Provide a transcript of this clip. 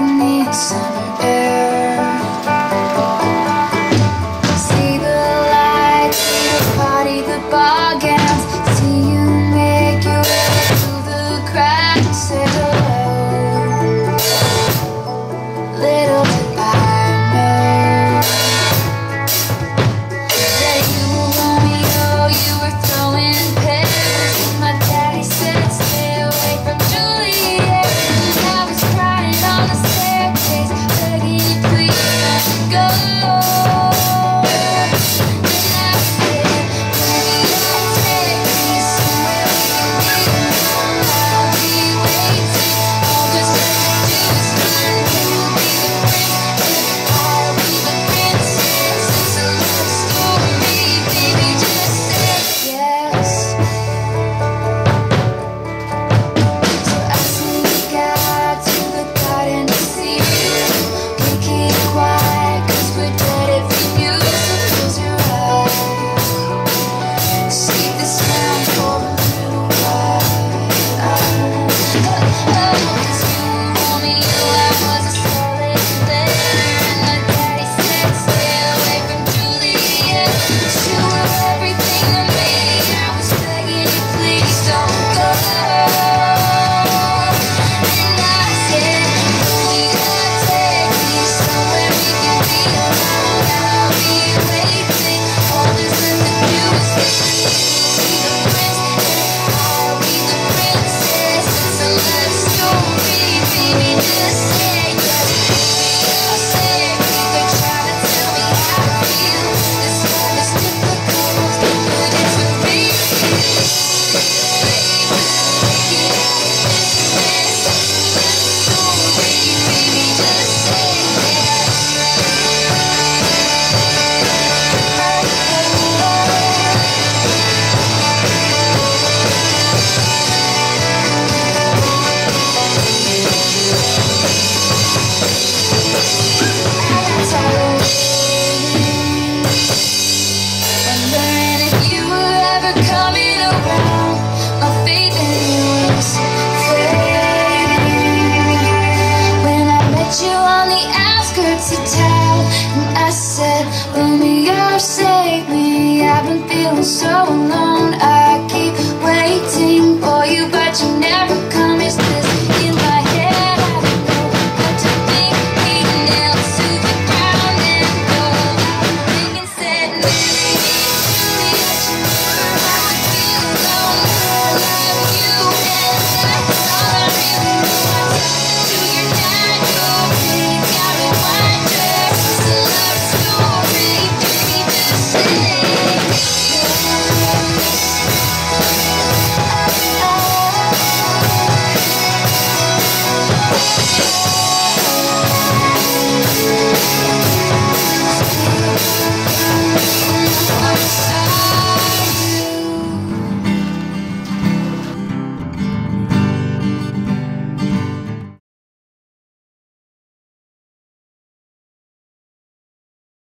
I need some air. you never